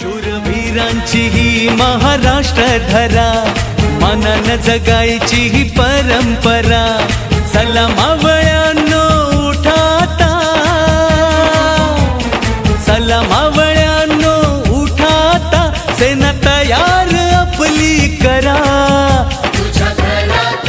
शूरवीरांची ही महाराष्ट्र धरा मनान जगायची ही परंपरा सलाम आवळ्यानो उठाता. चला मावळ्यानो उठाता सेना तयार आपली करा. तुझ्या घरात